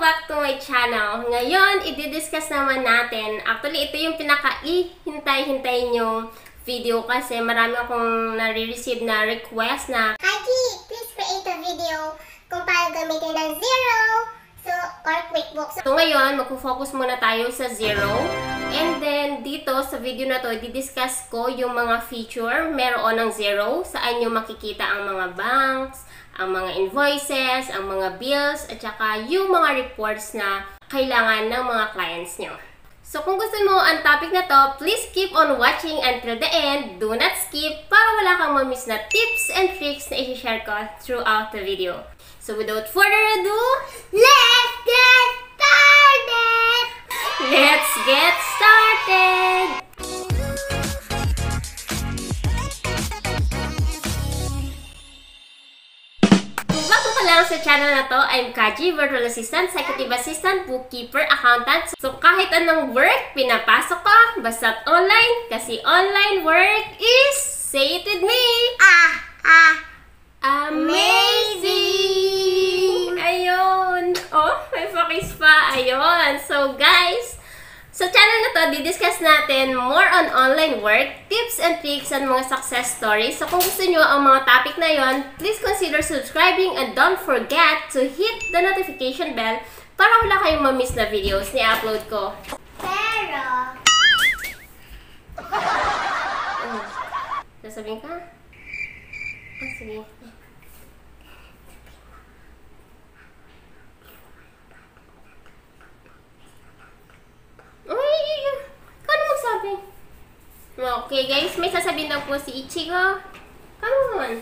back to my channel. Ngayon, i-discuss naman natin. Actually, ito yung pinaka-ihintay-hintay nyo video kasi marami akong nare-receive na request na Hi, Ki! Please create a video kung paano gamitin ng Zero so, or QuickBooks. So ngayon, magpo-focus muna tayo sa zero. And then, dito sa video na to, di-discuss ko yung mga feature meron ng zero. Saan nyo makikita ang mga banks, ang mga invoices, ang mga bills, at saka yung mga reports na kailangan ng mga clients nyo. So kung gusto mo ang topic na to, please keep on watching until the end. Do not skip para wala kang ma-miss na tips and tricks na i-share ko throughout the video. So without further ado, Let's get started! let's get started! Ka lang sa channel na to, I'm Kaji, Virtual Assistant, Executive Assistant, Bookkeeper, Accountant. So kahit anong work, pinapasok ka, basta online, kasi online work is, say it with me, Ah, ah, Amazing! Ayun! Oh, may pakis pa. Ayun. So, guys, sa channel na to, didiscuss natin more on online work, tips and tricks, and mga success stories. So, kung gusto nyo ang mga topic na yon, please consider subscribing and don't forget to hit the notification bell para wala kayong ma-miss na videos ni upload ko. pero, Oh. Sasabihin ka? Ah, sige. Okay guys, may sasabihin daw po si Ichigo. Come on!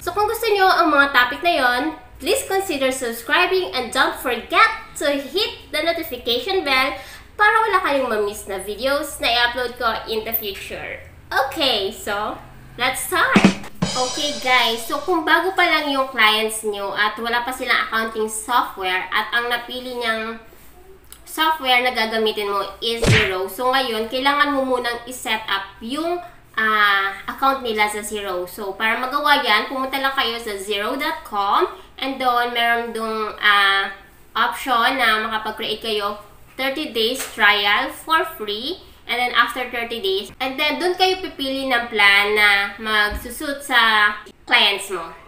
So kung gusto nyo ang mga topic na yon, please consider subscribing and don't forget to hit the notification bell para wala kayong ma-miss na videos na i-upload ko in the future. Okay, so let's start! Okay guys, so kung bago pa lang yung clients nyo at wala pa silang accounting software at ang napili niyang software na gagamitin mo is Zero. So ngayon, kailangan mo munang i-set up yung ah, account nila sa Zero. So para magawa yan, pumunta lang kayo sa zero.com and doon meron dong ah, option na makapag-create kayo 30 days trial for free. And then after 30 days, and then doon kayo pipili ng plan na magsusut sa clients mo.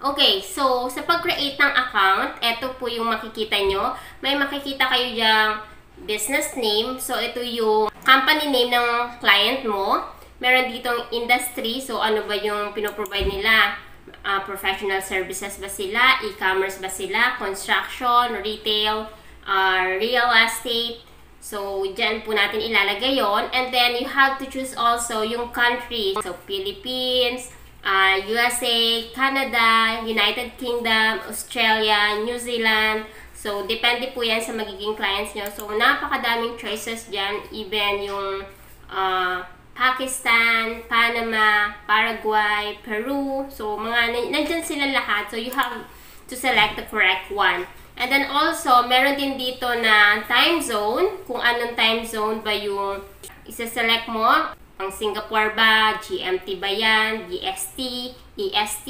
Okay, so sa pag-create ng account, ito po yung makikita nyo. May makikita kayo diyang business name. So ito yung company name ng client mo. Meron ditong industry. So ano ba yung pinoprovide nila? Ah, professional services ba sila? E-commerce ba sila? Construction, retail, ah, real estate. So, dyan po natin ilalagay yon And then, you have to choose also yung country. So, Philippines, uh, USA, Canada, United Kingdom, Australia, New Zealand. So, depende po yan sa magiging clients nyo. So, napakadaming choices dyan. Even yung uh, Pakistan, Panama, Paraguay, Peru. So, mga nandyan sila lahat. So, you have to select the correct one. And then also, meron din dito na time zone. Kung anong time zone ba yung isa-select mo. Ang Singapore ba, GMT ba yan, GST, EST,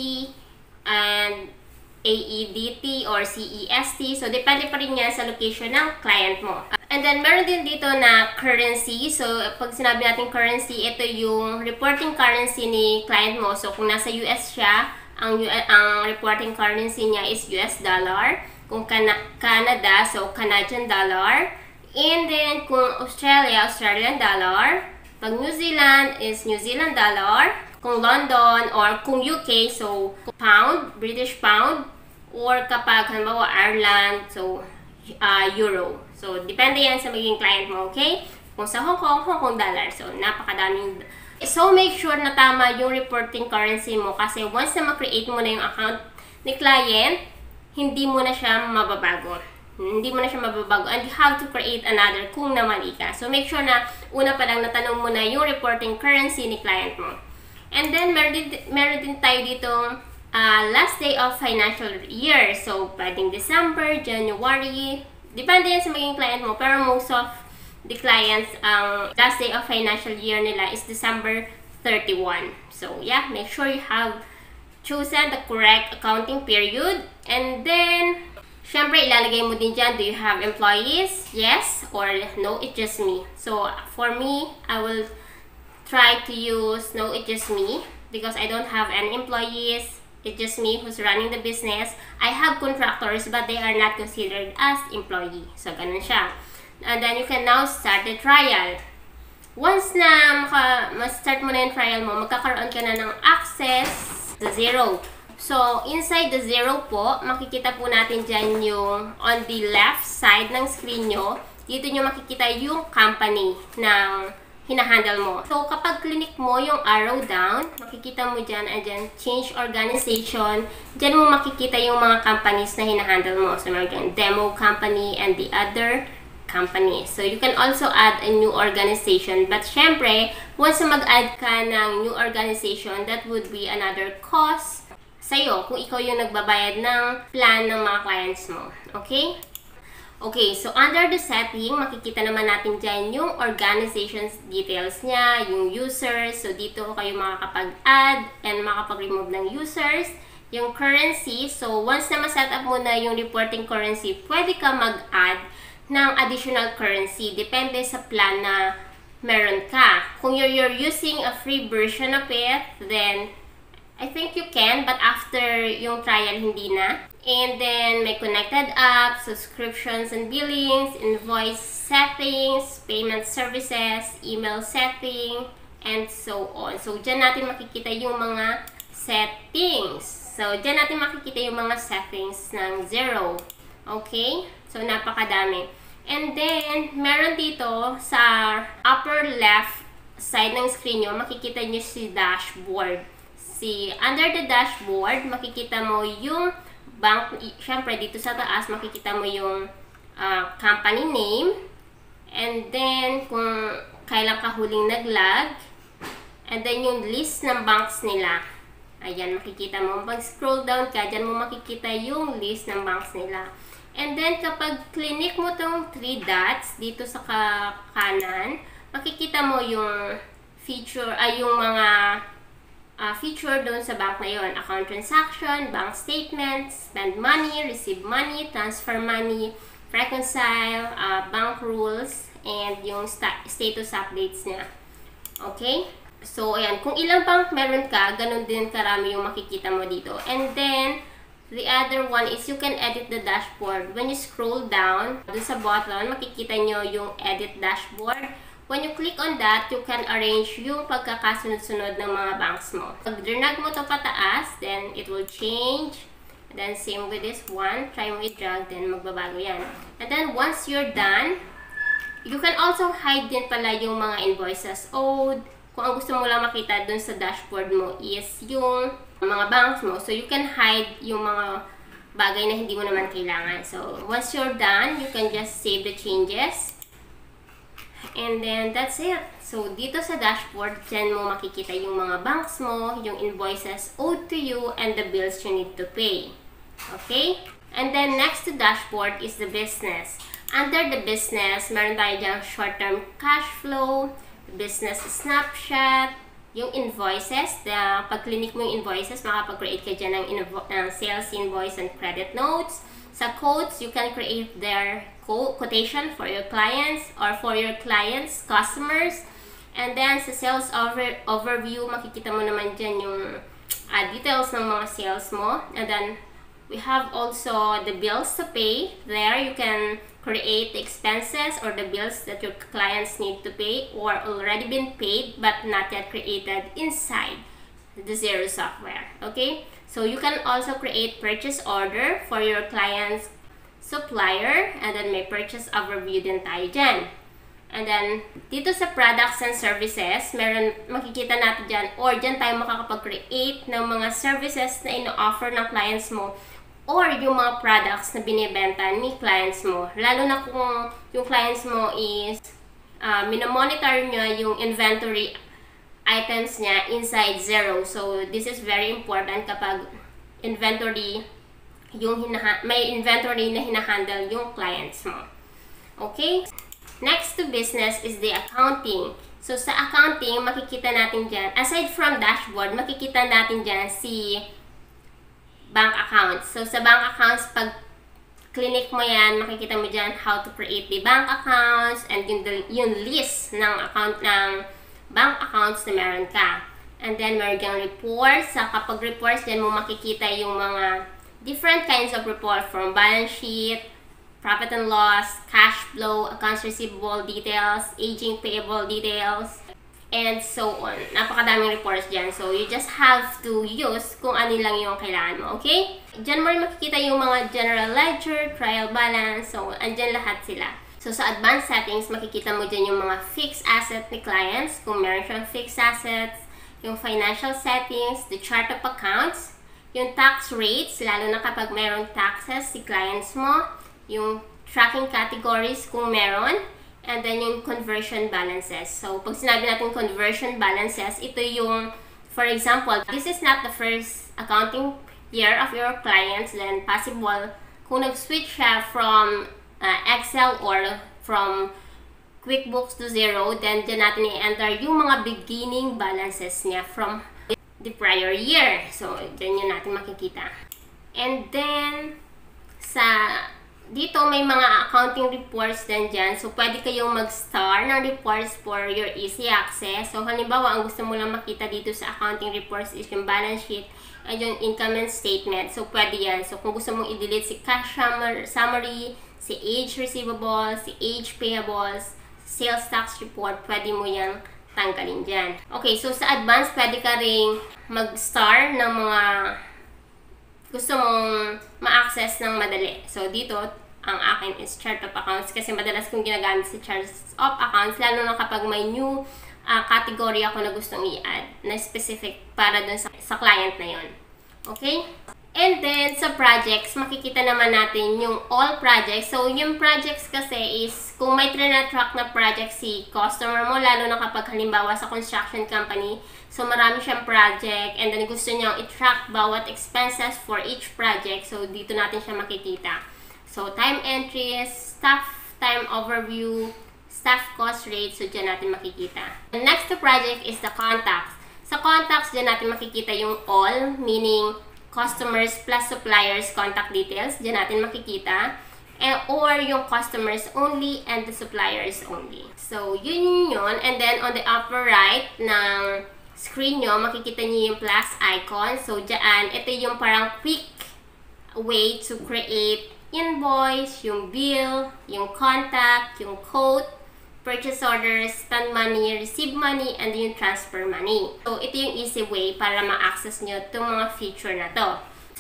and AEDT or CEST. So, depende pa rin yan sa location ng client mo. And then, meron din dito na currency. So, pag sinabi natin currency, ito yung reporting currency ni client mo. So, kung nasa US siya, ang, ang reporting currency niya is US dollar. Kung Cana- Canada, so Canadian dollar. And then, kung Australia, Australian dollar. Pag New Zealand is New Zealand dollar. Kung London or kung UK, so pound, British pound. Or kapag, halimbawa, Ireland, so uh, euro. So, depende yan sa magiging client mo, okay? Kung sa Hong Kong, Hong Kong dollar. So, napakadaming So, make sure na tama yung reporting currency mo kasi once na ma-create mo na yung account ni client, hindi mo na siya mababago. Hindi mo na siya mababago. And you have to create another kung namali ka. So, make sure na una pa lang natanong mo na yung reporting currency ni client mo. And then, meron din, meron din tayo ditong ah, last day of financial year. So, pwedeng December, January. Depende yan sa maging client mo. Pero most of the clients, ang last day of financial year nila is December 31. So, yeah, make sure you have chosen the correct accounting period. And then, Siyempre, ilalagay mo din dyan, do you have employees? Yes or no, it's just me. So, for me, I will try to use no, it's just me because I don't have any employees. It's just me who's running the business. I have contractors but they are not considered as employee. So, ganun siya. And then you can now start the trial. Once na maka, ma-start mo na yung trial mo, magkakaroon ka na ng access to zero. So, inside the zero po, makikita po natin dyan yung on the left side ng screen nyo. Dito nyo makikita yung company ng hinahandle mo. So, kapag clinic mo yung arrow down, makikita mo dyan, andyan, change organization. Dyan mo makikita yung mga companies na hinahandle mo. So, meron demo company and the other company. So, you can also add a new organization. But, syempre, once mag-add ka ng new organization, that would be another cost sa'yo kung ikaw yung nagbabayad ng plan ng mga clients mo. Okay? Okay, so under the setting, makikita naman natin dyan yung organization's details niya, yung users. So, dito kayo makakapag-add and makakapag-remove ng users. Yung currency, so once na ma-set up mo na yung reporting currency, pwede ka mag-add ng additional currency. Depende sa plan na meron ka. Kung you're, you're using a free version of it, then I think you can, but after yung trial, hindi na. And then, may connected apps, subscriptions and billings, invoice settings, payment services, email setting, and so on. So, dyan natin makikita yung mga settings. So, dyan natin makikita yung mga settings ng zero. Okay? So, napakadami. And then, meron dito sa upper left side ng screen nyo, makikita nyo si dashboard see, under the dashboard, makikita mo yung bank, syempre dito sa taas, makikita mo yung uh, company name, and then kung kailan ka huling naglag, and then yung list ng banks nila. Ayan, makikita mo. Pag scroll down ka, dyan mo makikita yung list ng banks nila. And then, kapag clinic mo tong 3 dots dito sa kanan, makikita mo yung feature, ay yung mga uh, feature doon sa bank na yon. Account transaction, bank statements, spend money, receive money, transfer money, reconcile, uh, bank rules, and yung sta status updates niya. Okay? So, ayan. Kung ilang bank meron ka, ganun din karami yung makikita mo dito. And then, the other one is you can edit the dashboard. When you scroll down, doon sa bottom, makikita nyo yung edit dashboard. When you click on that, you can arrange yung pagkakasunod-sunod ng mga banks mo. Pag drag mo to pataas, then it will change. And then same with this one. Try mo i-drag, then magbabago yan. And then once you're done, you can also hide din pala yung mga invoices owed. Kung ang gusto mo lang makita dun sa dashboard mo is yung mga banks mo. So you can hide yung mga bagay na hindi mo naman kailangan. So once you're done, you can just save the changes. And then, that's it. So, dito sa dashboard, dyan mo makikita yung mga banks mo, yung invoices owed to you, and the bills you need to pay. Okay? And then, next to dashboard is the business. Under the business, meron tayo dyan short-term cash flow, business snapshot, yung invoices, the, pag clinic mo yung invoices, makapag-create ka dyan ng, ng sales invoice and credit notes. Sa quotes, you can create their quotation for your clients or for your clients, customers. And then, sa sales over, overview, makikita mo naman dyan yung uh, details ng mga sales mo. And then, we have also the bills to pay. There, you can create the expenses or the bills that your clients need to pay or already been paid but not yet created inside the Zero software. Okay? So, you can also create purchase order for your clients supplier, and then may purchase overview din tayo dyan. And then, dito sa products and services, meron, makikita natin dyan, or dyan tayo makakapag-create ng mga services na ino-offer ng clients mo or yung mga products na binibenta ni clients mo. Lalo na kung yung clients mo is uh, minomonitor nyo yung inventory items niya inside zero. So, this is very important kapag inventory yung may inventory na hinahandle yung clients mo. Okay? Next to business is the accounting. So, sa accounting, makikita natin dyan, aside from dashboard, makikita natin dyan si bank accounts. So, sa bank accounts, pag clinic mo yan, makikita mo dyan how to create the bank accounts and yung, yung list ng account ng bank accounts na meron ka. And then, meron kang reports. Sa kapag reports, dyan mo makikita yung mga different kinds of report from balance sheet, profit and loss, cash flow, accounts receivable details, aging payable details, and so on. Napakadaming reports dyan. So, you just have to use kung ano lang yung kailangan mo, okay? Dyan mo rin makikita yung mga general ledger, trial balance, so, andyan lahat sila. So, sa advanced settings, makikita mo dyan yung mga fixed asset ni clients, kung meron siyang fixed assets, yung financial settings, the chart of accounts, yung tax rates, lalo na kapag meron taxes si clients mo, yung tracking categories kung meron, and then yung conversion balances. So, pag sinabi natin conversion balances, ito yung, for example, this is not the first accounting year of your clients, then possible kung nag-switch siya from uh, Excel or from QuickBooks to zero, then dyan natin i-enter yung mga beginning balances niya from the prior year. So, dyan yun natin makikita. And then, sa dito may mga accounting reports din dyan. So, pwede kayong mag-star ng reports for your easy access. So, halimbawa, ang gusto mo lang makita dito sa accounting reports is yung balance sheet and yung income and statement. So, pwede yan. So, kung gusto mong i-delete si cash summary, si age receivable, si age payables, sales tax report, pwede mo yan tanggalin dyan. Okay, so sa advance, pwede ka ring mag-star ng mga gusto mong ma-access ng madali. So, dito, ang akin is chart of accounts kasi madalas kong ginagamit si charts of accounts lalo na kapag may new uh, category ako na gustong i-add na specific para dun sa, sa client na yon. Okay? And then, sa projects, makikita naman natin yung all projects. So, yung projects kasi is, kung may track na project si customer mo, lalo na kapag halimbawa sa construction company, so marami siyang project, and then gusto niyang i-track bawat expenses for each project. So, dito natin siya makikita. So, time entries, staff time overview, staff cost rate, so dyan natin makikita. The next project is the contacts. Sa contacts, dyan natin makikita yung all, meaning customers plus suppliers contact details. Diyan natin makikita. And, or yung customers only and the suppliers only. So, yun yun. And then, on the upper right ng screen nyo, makikita nyo yung plus icon. So, dyan, ito yung parang quick way to create invoice, yung bill, yung contact, yung code, purchase orders, spend money, receive money, and yung transfer money. So, ito yung easy way para ma-access nyo itong mga feature na to.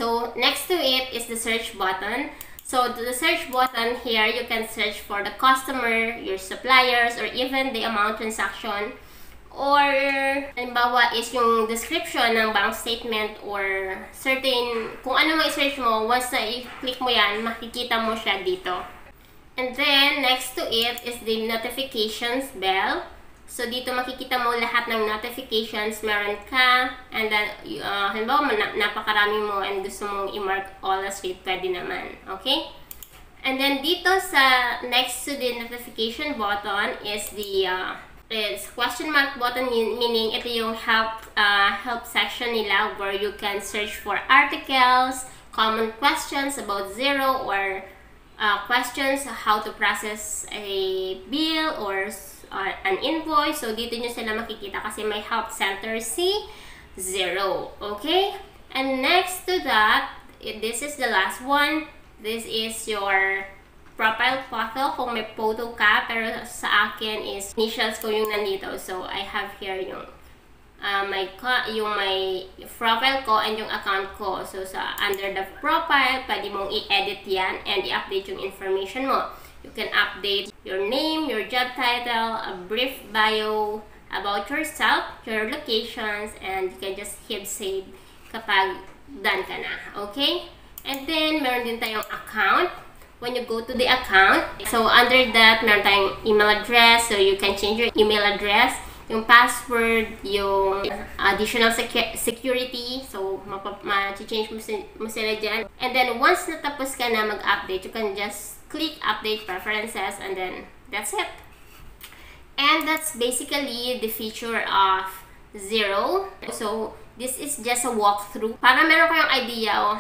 So, next to it is the search button. So, the search button here, you can search for the customer, your suppliers, or even the amount transaction. Or, halimbawa is yung description ng bank statement or certain, kung ano mo i-search mo, once na i-click mo yan, makikita mo siya dito. And then, next to it is the notifications bell. So, dito makikita mo lahat ng notifications meron ka. And then, uh, halimbawa, na napakarami mo and gusto mong i-mark all as read, pwede naman. Okay? And then, dito sa next to the notification button is the uh, is question mark button meaning ito yung help uh, help section nila where you can search for articles, common questions about zero or uh, questions how to process a bill or uh, an invoice. So, dito nyo sila makikita kasi may help center C, zero. Okay? And next to that, this is the last one. This is your profile photo kung may photo ka. Pero sa akin is initials ko yung nandito. So, I have here yung uh, may yung may profile ko and yung account ko. So, sa under the profile, pwede mong i-edit yan and i-update yung information mo. You can update your name, your job title, a brief bio about yourself, your locations, and you can just hit save kapag done ka na. Okay? And then, meron din tayong account. When you go to the account, so under that, meron tayong email address. So, you can change your email address yung password, yung additional secu security. So, ma-change mo, mo sila dyan. And then, once natapos ka na mag-update, you can just click Update Preferences and then that's it. And that's basically the feature of Zero. So, this is just a walkthrough. Para meron kayong idea, oh,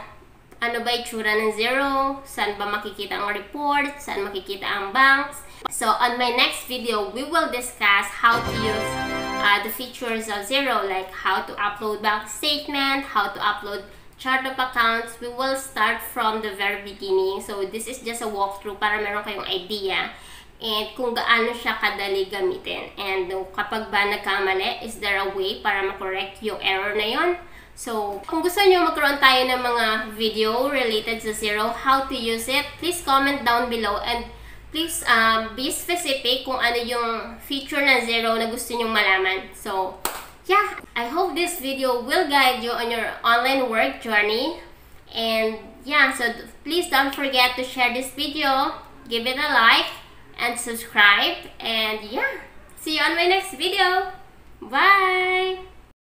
ano ba itsura ng zero, saan ba makikita ang report, saan makikita ang banks. So, on my next video, we will discuss how to use uh, the features of zero, like how to upload bank statement, how to upload chart of accounts. We will start from the very beginning. So, this is just a walkthrough para meron kayong idea and kung gaano siya kadali gamitin. And kapag ba nagkamali, is there a way para makorrect yung error na yon? So, kung gusto niyo magkaroon tayo ng mga video related sa Zero, how to use it, please comment down below and please um, be specific kung ano yung feature ng Zero na gusto niyo malaman. So, yeah, I hope this video will guide you on your online work journey. And yeah, so please don't forget to share this video, give it a like, and subscribe. And yeah, see you on my next video. Bye!